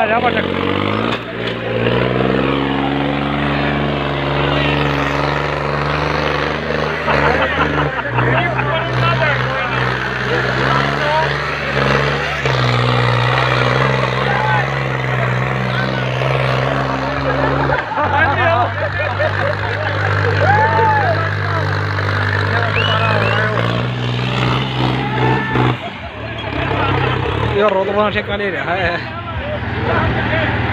Olha, olha Yo roto banget sekali ya. बना ठेका ले रहा है